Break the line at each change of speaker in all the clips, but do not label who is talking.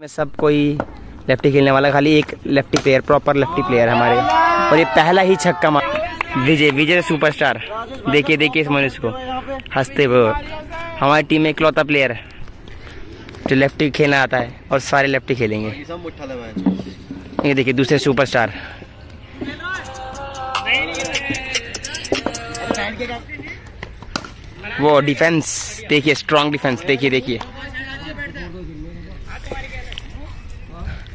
में सब कोई लेफ्टी खेलने वाला खाली एक lefty player proper lefty player हमारे। और ये पहला ही छक्का मार विजय विजय सुपरस्टार देखिए देखिए इस मनुष्य को। हँसते हुए। हमारी टीम में इकलौता प्लेयर है, जो लेफ्टी खेलना आता है और सारे लेफ्टी खेलेंगे। ये देखिए, दूसरे सुपरस्टार वो डिफेंस देखिए स्ट्रांग डिफेंस देखिए देखिए।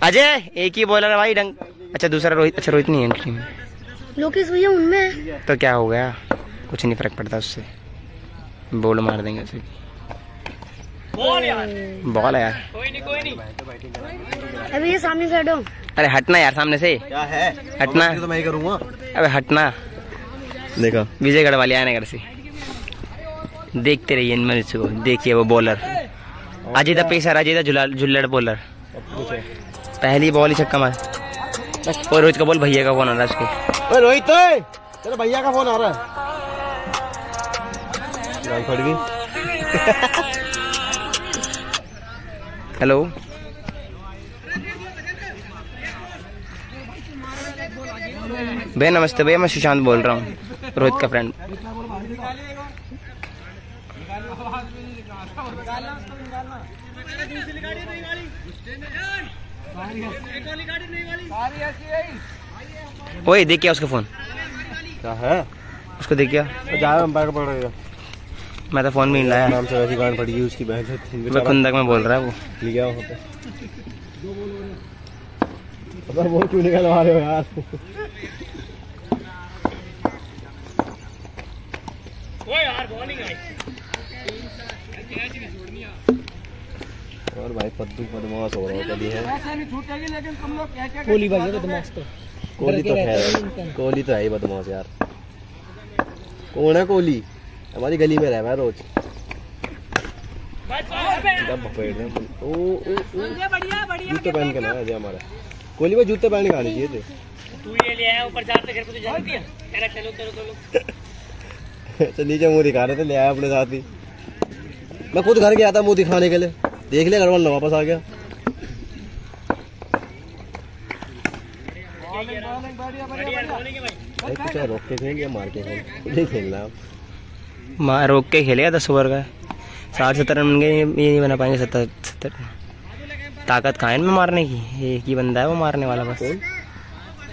अजय एक ही बॉलर है भाई डंग अच्छा दूसरा रोहित अच्छा रोहित नहीं है इनकी टीम
लोकेश भैया उनमें
तो क्या हो गया? कुछ नहीं फ़र्क पड़ता उससे। बॉल मार देंगे उसे। बॉल है यार।
अभी ये सामने से हटो।
अरे हटना यार सामने से।
क्या है?
हटना।
तो मैं ही करूँगा।
अबे हटना।
देखा।
विजयगढ़ वाले आने घर से। देखते रहिए इन मनुष्य को। देखिए वो bowler Ajay the pacer Ajay the झुल्लड़ bowler पहली बॉल ही छक्का मार। और रोहित का बॉल भैया का फ़ोन आ रहा है उसको।
ओए रोहित ओए, तेरे भैया का फ़ोन आ रहा है। गाल फट गई।
हेलो भैया नमस्ते भैया मैं सुशांत बोल रहा हूँ रोहित का फ्रेंड ओए देख क्या उसका फ़ोन।
क्या है?
उसको देख क्या। मैं तो फ़ोन भी नहीं लाया।
नाम से वैसी गांड फट गई उसकी बहन से।
वो खुंदक में बोल रहा है। वो
ले गया वहाँ पे। पता वो क्यों निकलवा रहे हो यार? और भाई पद्दू बदमाश हो रहा है कभी है
कोहली भाई तो।
कोहली तो है कोहली तो है ही बदमाश यार। कौन है कोहली? हमारी गली में रह रहा है रोज। हैं जूते पहन के ना हमारा। कोहली भाई जूते पहन के आने चाहिए थे।
तू ये ले आया ऊपर जाते घर पे तो जान दिया। कह चलो चलो चलो।
अच्छा नीचे मुँह दिखा रहे थे ले आया अपने साथ ही। मैं खुद घर गया था मुँह दिखाने के लिए। देख लिया घर वाला वापस आ गया। कुछ रोक के खेल या मार के खेल नहीं खेलना
मार रोक के खेलेगा दस ओवर का? साठ सत्तर रन गए ये नहीं बना पाएँगे सत्तर सत्तर। ताकत कहाँ है मारने की? एक ही बंदा है वो मारने वाला बस।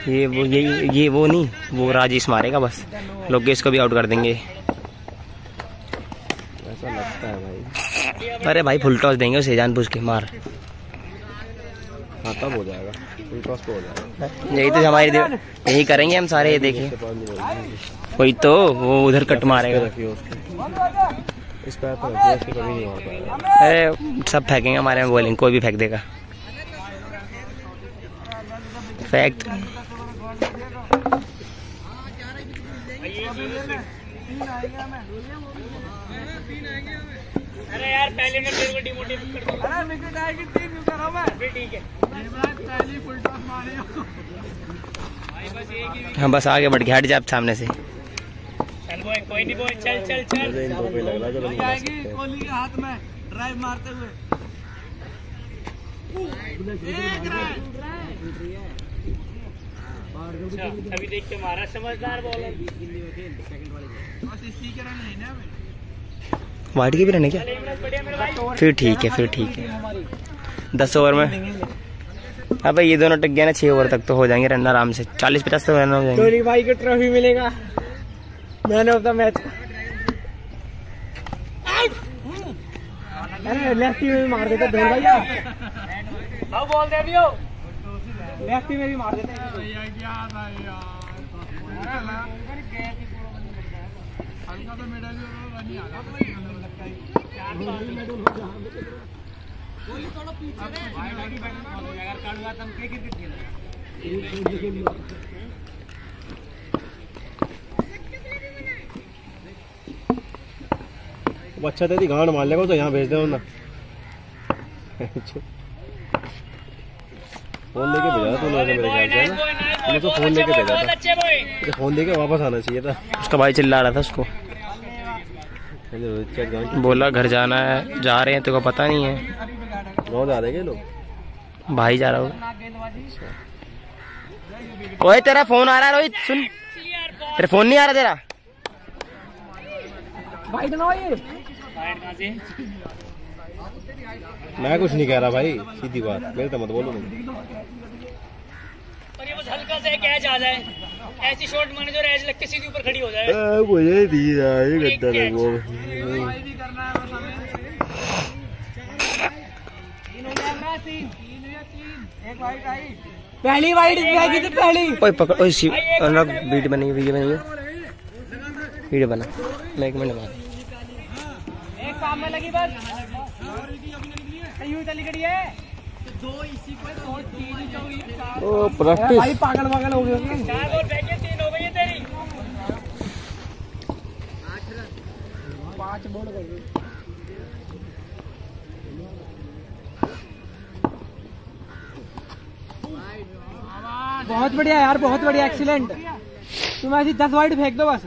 ये वो ये ये वो नहीं वो राजेश मारेगा बस। लोकेश को भी आउट कर देंगे।
ऐसा लगता है भाई।
अरे भाई फुल टॉस देंगे उसे जान पूछ के मार।
हाँ तब हो जाएगा। फुल क्रॉस पे हो जाएगा।
यही तो हमारी यही करेंगे हम सारे ये देखिए। वही तो वो उधर कट मारेगा।
इस पैर पर कभी नहीं मार पाएगा।
अरे सब फेंकेंगे हमारे में बॉलिंग कोई भी फेंक देगा। फेंक
अरे यार पहले मैं तेरे को डिमोटिवेट कर दूँगा। अरे विकेट आएगी तीन विकेट हो मैं? ठीक है। पहली फुल टॉस मारे भाई बस एक ही
हाँ बस आगे बढ़ के हट जा आप सामने से।
चल बॉय कोई नहीं बॉय चल चल चल।
मुझे इनको कोई लग रहा है जो सकते।
कोहली के हाथ में ड्राइव मारते हुए। अच्छा, अभी देख के मारा समझदार बॉलर
वाइट की भी रहने क्या? फिर ठीक है फिर ठीक है। दस ओवर में। अबे ये दोनों टिक गए ना छह ओवर तक तो हो जाएँगे रन आराम से। चालीस पचास तो रन हो जाएँगे।
कोहली भाई को ट्रॉफी मिलेगा। मैन ऑफ़ द मैच अरे लेफ्टी में भी मार देते धोल भैया
भाव बॉल दे दियो।
लेफ्टी में भी मार देते।
वो अच्छा तेरी गांड मार लेगा तो यहाँ भेज दे ना फ़ोन लेके भेजा था तूने मेरे ख्याल से ना तूने तो फ़ोन लेके भेजा था। तो फ़ोन लेके वापस आना चाहिए था।
उसका भाई चिल्ला रहा था उसको।
रोहित
बोला घर जाना है जा रहे हैं तेरे को पता नहीं है।
गाँव जा रहे हैं लोग?
भाई जा रहा हूँ। ओए तेरा फ़ोन आ रहा है रोहित सुन। तेरा फ़ोन नहीं आ रहा तेरा?
मैं कुछ नहीं कह रहा भाई सीधी बात मेरे तो मत बोलो।
ये सा आ जाए ऐसी शॉट माने जो एज लगते सीधी ऊपर खड़ी हो जाए।
मुझे दी यार
गद्दा लगो।
पहली वाइड जाएगी तो पहली।
ओए पकड़ ओए शिव अनुराग वीडियो बनेगी वीडियो बनेगी वीडियो बना। मैं एक मिनट बाद
एक काम में लगी बस। यूँ चली खड़ी है?
ओ प्रैक्टिस
भाई पागल पागल हो गए।
चार बॉल फेंके तीन हो गई है तेरी।
पाँच बॉल कर बहुत बढ़िया यार बहुत बढ़िया एक्सीलेंट तुम ऐसी दस वाइड फेंक दो बस।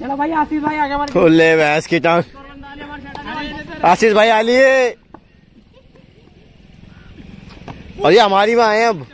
चलो भाई, आशीष भाई आगे
खोले भैंस की टांग। आशीष भाई, आ लिए। और ये हमारी में आए अब।